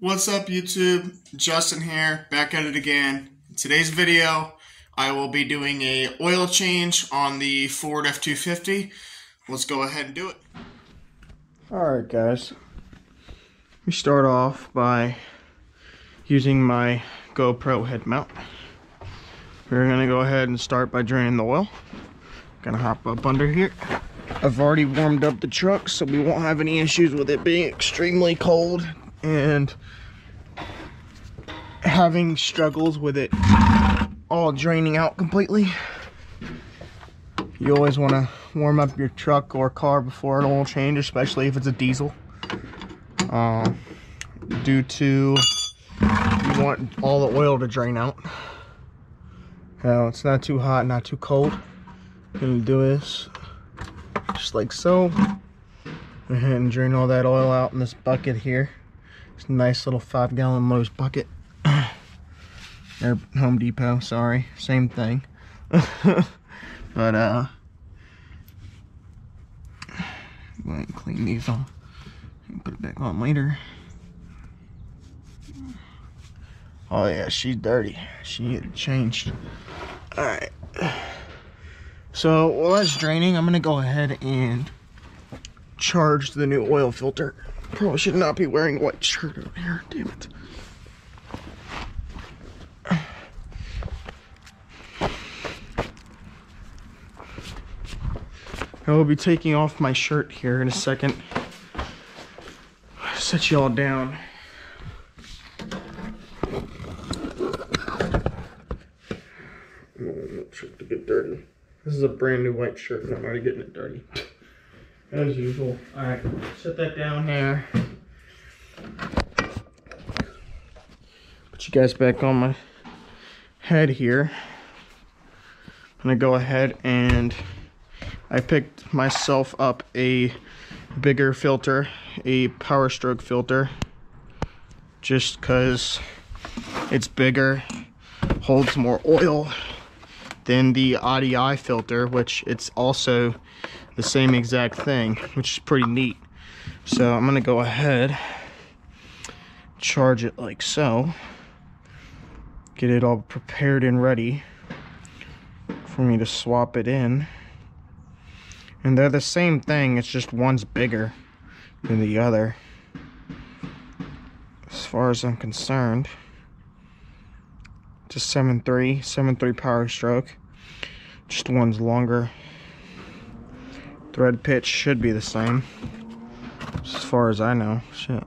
What's up YouTube? Justin here, back at it again. In today's video, I will be doing a oil change on the Ford F-250. Let's go ahead and do it. Alright guys, we start off by using my GoPro head mount. We're gonna go ahead and start by draining the oil. Gonna hop up under here. I've already warmed up the truck so we won't have any issues with it being extremely cold and having struggles with it all draining out completely. You always want to warm up your truck or car before an oil change, especially if it's a diesel. Uh, due to you want all the oil to drain out. Now it's not too hot, not too cold. Gonna do is just like so. And drain all that oil out in this bucket here. It's a nice little five gallon Lowe's bucket. or Home Depot, sorry, same thing. but uh, go ahead and clean these off and put it back on later. Oh yeah, she's dirty. She needed changed. All right. So while that's draining, I'm gonna go ahead and charge the new oil filter. Probably should not be wearing a white shirt over here. Damn it. I will be taking off my shirt here in a second. Set you all down. to get dirty. This is a brand new white shirt and I'm already getting it dirty. As usual. Alright, set that down there. Put you guys back on my head here. I'm gonna go ahead and I picked myself up a bigger filter, a Power Stroke filter, just because it's bigger, holds more oil than the IDI filter, which it's also the same exact thing, which is pretty neat. So I'm gonna go ahead, charge it like so, get it all prepared and ready for me to swap it in. And they're the same thing, it's just one's bigger than the other. As far as I'm concerned. Just 7.3, 7.3 power stroke. Just one's longer. Thread pitch should be the same. As far as I know. Shit.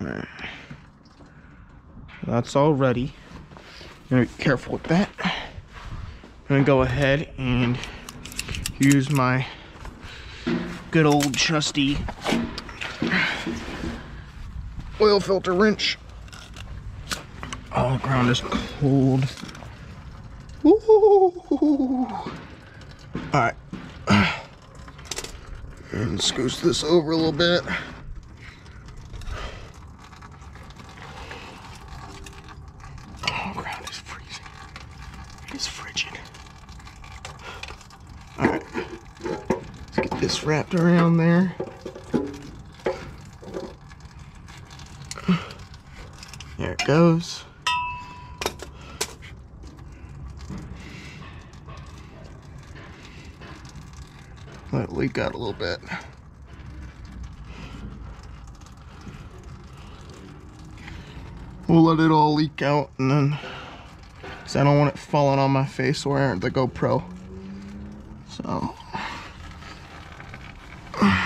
Alright. That's all ready gonna be careful with that. I'm gonna go ahead and use my good old trusty oil filter wrench. Oh, ground is cold. Alright. And scooch this over a little bit. Oh, ground is freezing. It's frigid. All right. Let's get this wrapped around there. There it goes. Leak out a little bit. We'll let it all leak out and then, cause I don't want it falling on my face wearing the GoPro. So.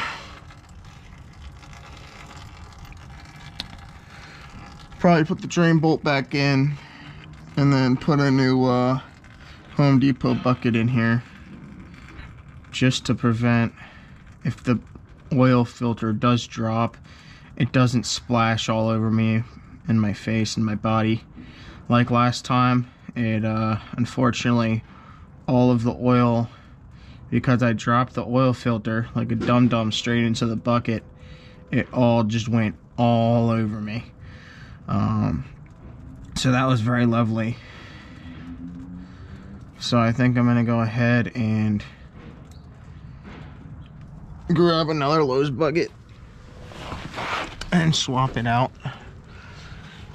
probably put the drain bolt back in and then put a new uh, Home Depot bucket in here just to prevent if the oil filter does drop it doesn't splash all over me and my face and my body like last time it uh, unfortunately all of the oil because I dropped the oil filter like a dum-dum straight into the bucket it all just went all over me um, so that was very lovely. So I think I'm to go ahead and grab another Lowe's bucket and swap it out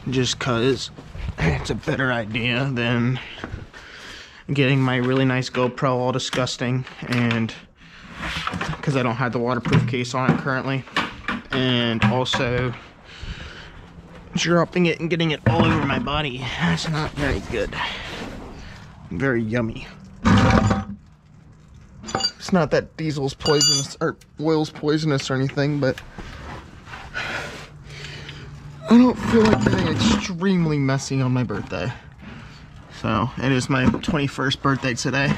just cause it's a better idea than getting my really nice GoPro all disgusting and because I don't have the waterproof case on it currently and also dropping it and getting it all over my body. That's not very good. Very yummy it's not that diesel's poisonous or oil's poisonous or anything but I don't feel like getting extremely messy on my birthday. So it is my 21st birthday today.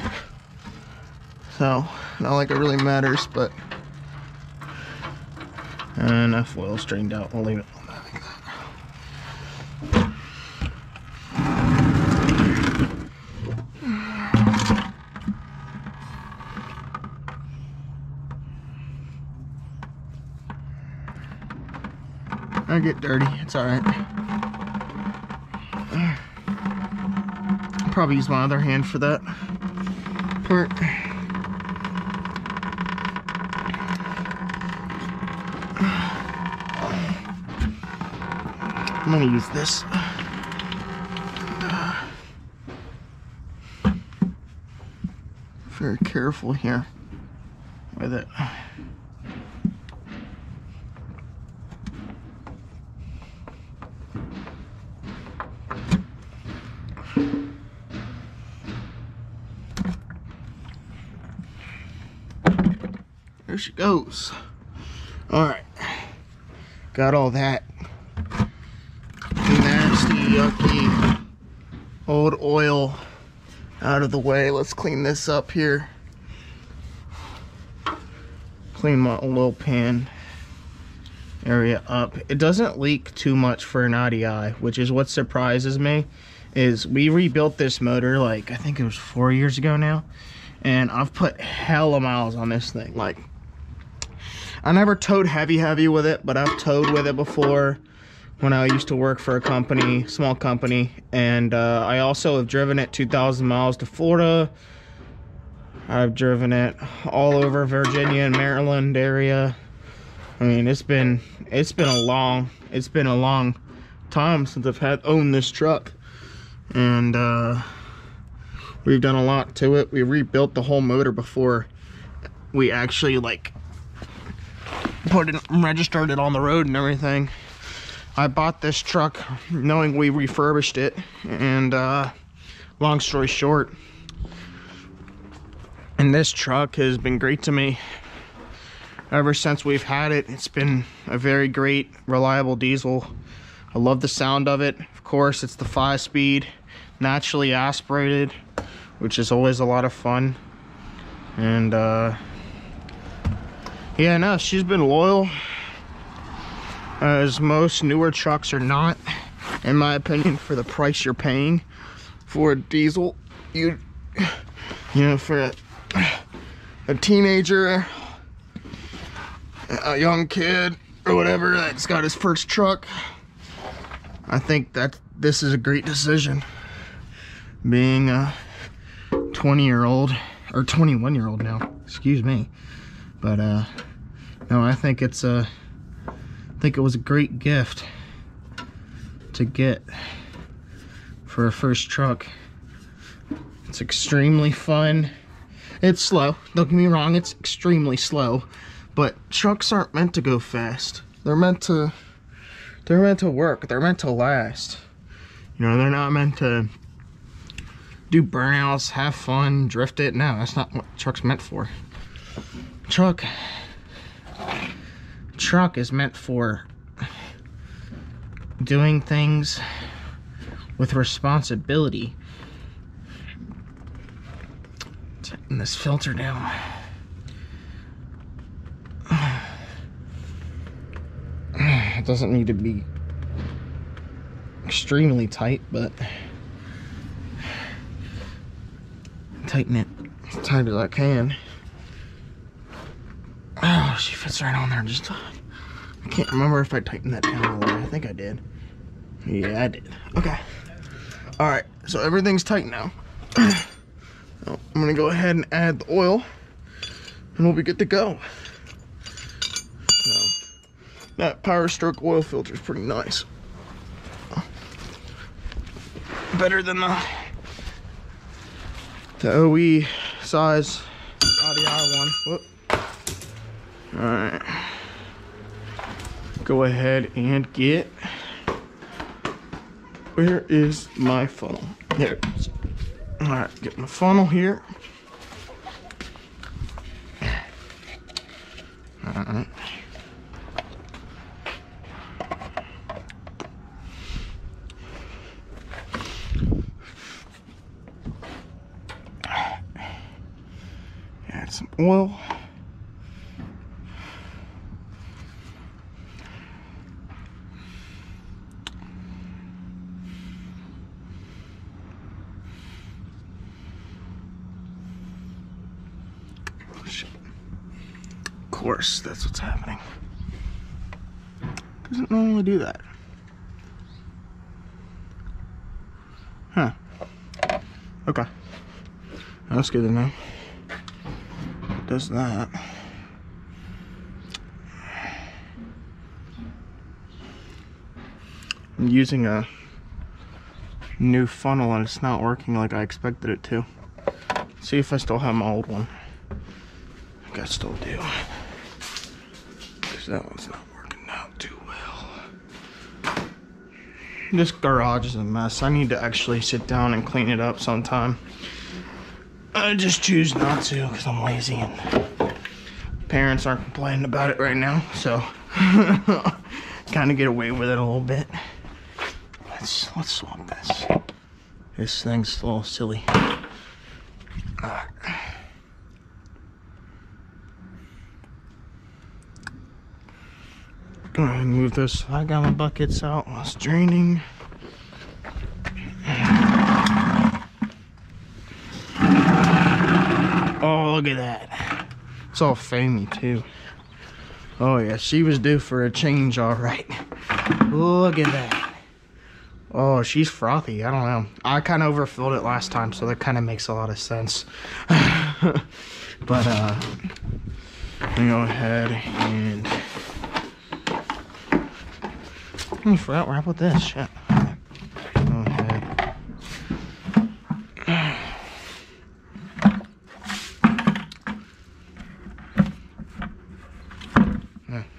So not like it really matters but enough oil drained out. We'll leave it I get dirty. It's all right. Probably use my other hand for that part. I'm gonna use this. Very careful here with it. There she goes. All right. Got all that nasty, yucky, old oil out of the way. Let's clean this up here. Clean my oil pan area up. It doesn't leak too much for an IDI, which is what surprises me. Is we rebuilt this motor like I think it was four years ago now, and I've put hella miles on this thing. Like I never towed heavy heavy with it, but I've towed with it before when I used to work for a company, small company, and uh, I also have driven it 2,000 miles to Florida. I've driven it all over Virginia and Maryland area. I mean, it's been it's been a long it's been a long time since I've had owned this truck, and uh, we've done a lot to it. We rebuilt the whole motor before we actually like put it registered it on the road and everything. I bought this truck knowing we refurbished it and uh, long story short and this truck has been great to me ever since we've had it. It's been a very great reliable diesel. I love the sound of it. Of course it's the five speed naturally aspirated which is always a lot of fun. And uh, yeah no she's been loyal as most newer trucks are not in my opinion for the price you're paying for a diesel. You you know for a, a teenager a young kid or whatever that's got his first truck. I think that this is a great decision. Being a 20 year old or 21 year old now excuse me but uh no I think it's a I think it was a great gift to get for a first truck it's extremely fun it's slow don't get me wrong it's extremely slow but trucks aren't meant to go fast they're meant to they're meant to work they're meant to last you know they're not meant to do burnouts, have fun, drift it. No, that's not what truck's meant for. Truck, truck is meant for doing things with responsibility. Tighten this filter down. It doesn't need to be extremely tight, but tighten it as tight as I can. Oh, right on there. Just I can't remember if I tightened that down all the way. I think I did. Yeah, I did. Okay. All right. So everything's tight now. Oh, I'm gonna go ahead and add the oil, and we'll be good to go. So, that Power Stroke oil filter is pretty nice. Better than the the OE size IDI one. Whoop. All right. Go ahead and get. Where is my funnel? There it is. All right, get my funnel here. All right. Add some oil. Of course, that's what's happening. Doesn't normally do that. Huh. Okay. That's good to know. It does that. I'm using a new funnel and it's not working like I expected it to. See if I still have my old one. I think I still do. Because that one's not working out too well. This garage is a mess. I need to actually sit down and clean it up sometime. I just choose not to because I'm lazy and parents aren't complaining about it right now. So kind of get away with it a little bit. Let's let's swap this. This thing's a little silly. Alright. Go ahead and move this five gallon buckets out while it's draining. Oh, look at that. It's all foamy too. Oh yeah, she was due for a change all right. Look at that. Oh, she's frothy. I don't know. I kind of overfilled it last time, so that kind of makes a lot of sense. but, uh, let me go ahead and... I forgot where I put this. Shit. Ahead.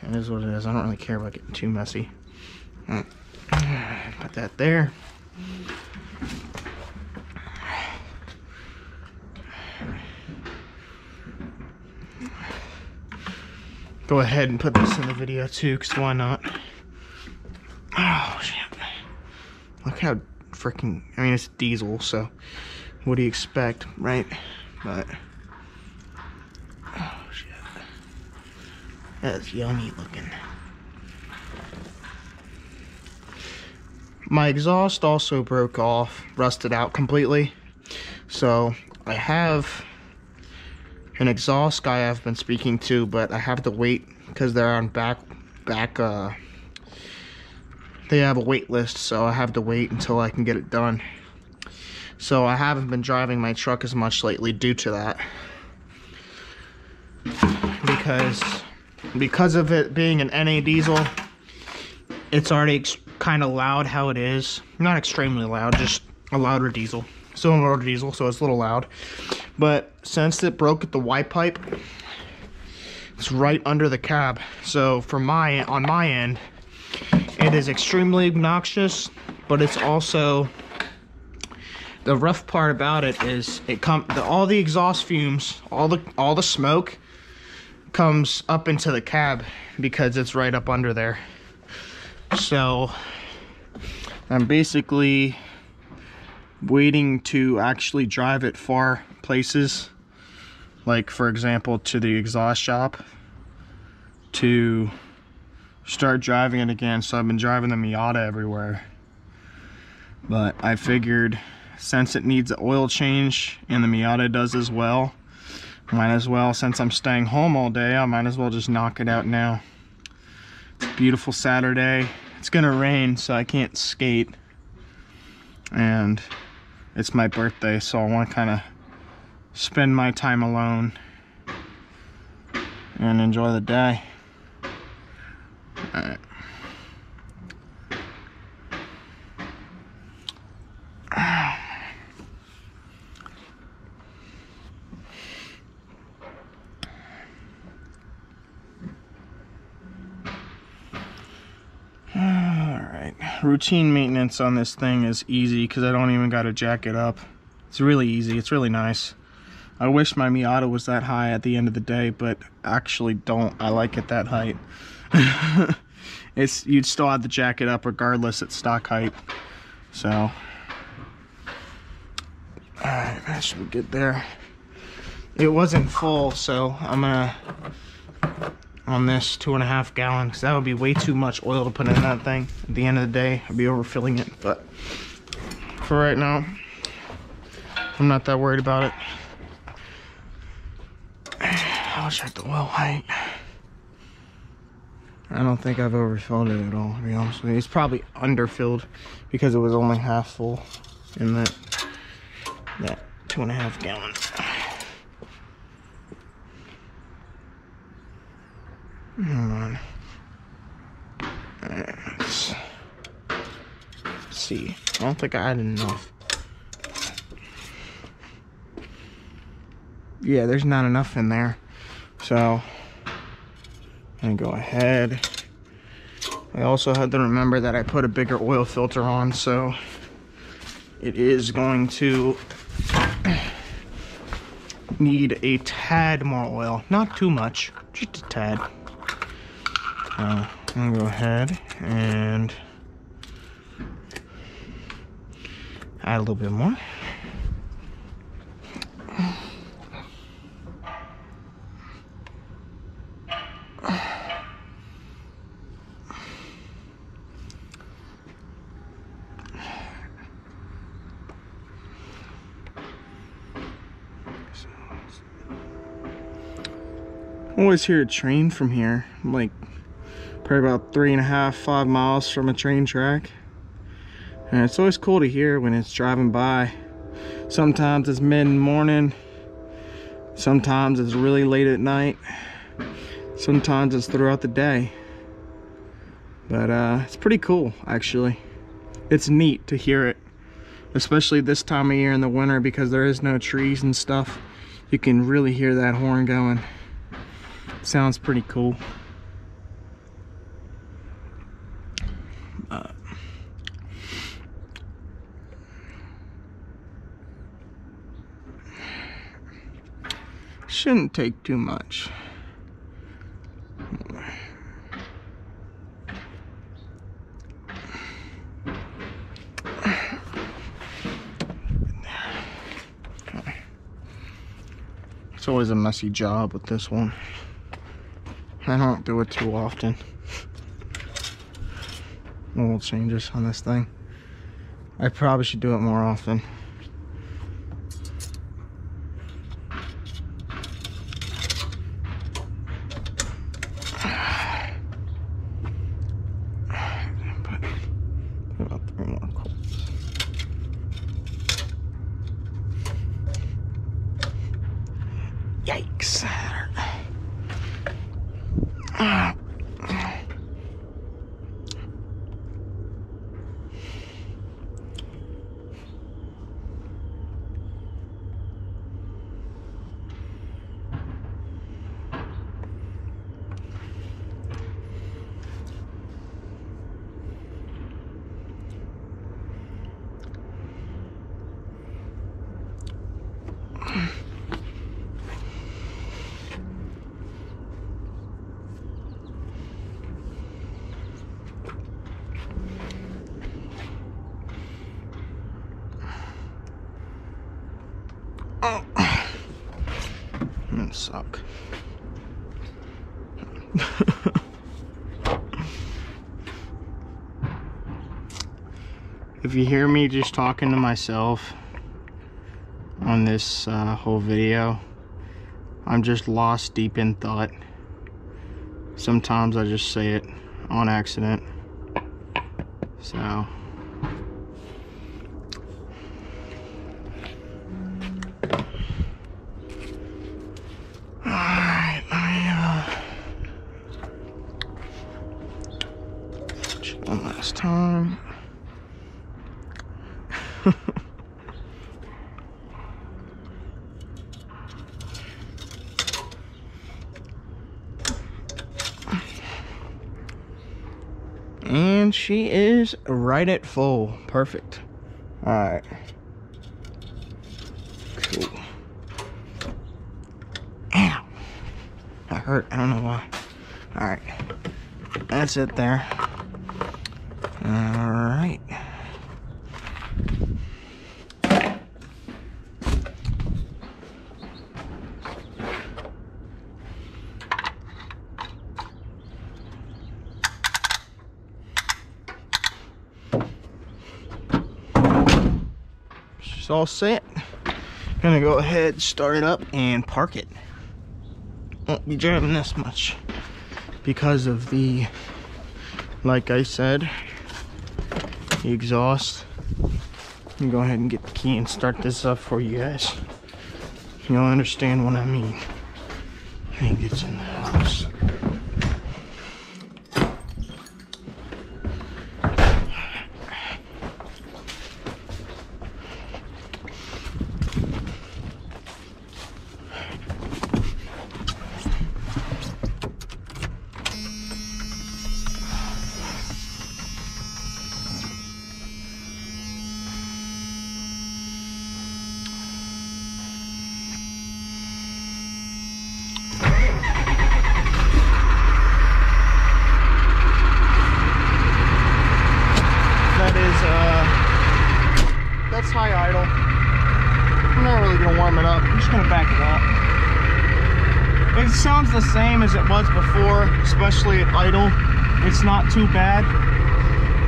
It is what it is. I don't really care about getting too messy. Mm. Put that there. Go ahead and put this in the video too, because why not? Oh, shit. Look how freaking, I mean, it's diesel, so what do you expect, right? But, oh, shit. That's yummy looking. My exhaust also broke off, rusted out completely. So I have an exhaust guy I've been speaking to, but I have to wait because they're on back, back, uh, they have a wait list, so I have to wait until I can get it done. So I haven't been driving my truck as much lately due to that. Because, because of it being an NA diesel, it's already kind of loud how it is. Not extremely loud, just a louder diesel. Still a louder diesel, so it's a little loud. But since it broke at the Y pipe, it's right under the cab. So for my on my end, it is extremely obnoxious, but it's also the rough part about it is it come the, all the exhaust fumes, all the all the smoke comes up into the cab because it's right up under there. So I'm basically waiting to actually drive it far places like for example to the exhaust shop to start driving it again so I've been driving the Miata everywhere. But I figured since it needs an oil change and the Miata does as well might as well since I'm staying home all day I might as well just knock it out now. It's beautiful Saturday. It's gonna rain so I can't skate. And it's my birthday so I want to kind of spend my time alone and enjoy the day Alright. Routine maintenance on this thing is easy because I don't even got to jack it up. It's really easy, it's really nice. I wish my Miata was that high at the end of the day, but actually don't. I like it that height. it's You'd still have the jacket up regardless at stock height. So, alright, that should be good there. It wasn't full, so I'm gonna on this two and a half gallon because that would be way too much oil to put in that thing at the end of the day I'd be overfilling it but for right now I'm not that worried about it I'll check the oil height I don't think I've overfilled it at all to be honest with you it's probably underfilled because it was only half full in that that two and a half gallon Hold on. Let's see. I don't think I had enough. Yeah, there's not enough in there. So, I'm go ahead. I also had to remember that I put a bigger oil filter on, so it is going to need a tad more oil. Not too much, just a tad. Uh, I'm gonna go ahead and add a little bit more. Always hear a train from here I'm like probably about three and a half, five miles from a train track. And it's always cool to hear when it's driving by. Sometimes it's mid-morning, sometimes it's really late at night, sometimes it's throughout the day. But uh, it's pretty cool, actually. It's neat to hear it, especially this time of year in the winter because there is no trees and stuff. You can really hear that horn going. Sounds pretty cool. Uh, shouldn't take too much. It's always a messy job with this one. I don't do it too often. Oil changes on this thing. I probably should do it more often. Suck. if you hear me just talking to myself on this uh, whole video, I'm just lost deep in thought. Sometimes I just say it on accident. So... last time. and she is right at full. Perfect. All right. Cool. Ow. That hurt. I don't know why. All right. That's it there. All right. She's all set. Gonna go ahead, start it up, and park it. Won't be driving this much because of the, like I said, the exhaust. I'm go ahead and get the key and start this up for you guys. You'll understand what I mean. He gets in the house. That is, uh, that's high idle. I'm not really gonna warm it up. I'm just gonna back it up. It sounds the same as it was before, especially at idle. It's not too bad,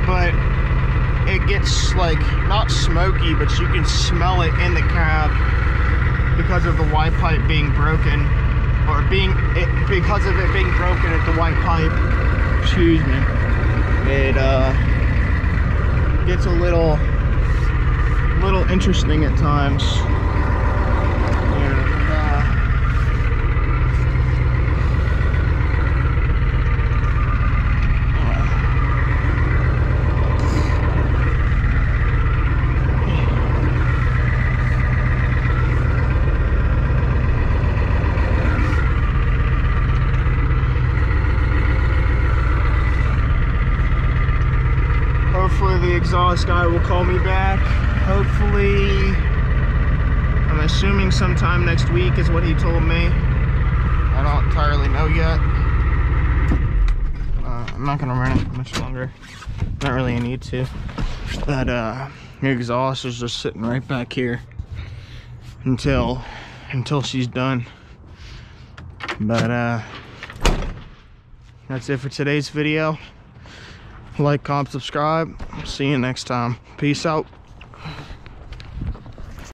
but it gets like, not smoky, but you can smell it in the cab because of the Y pipe being broken, or being, it, because of it being broken at the Y pipe. Excuse me. It, uh, gets a little little interesting at times. And, uh, hopefully the exhaust guy will call me back. Hopefully, I'm assuming sometime next week is what he told me. I don't entirely know yet. Uh, I'm not gonna run it much longer. Not really a need to. But uh, exhaust is just sitting right back here until until she's done. But uh, that's it for today's video like comment subscribe. See you next time. Peace out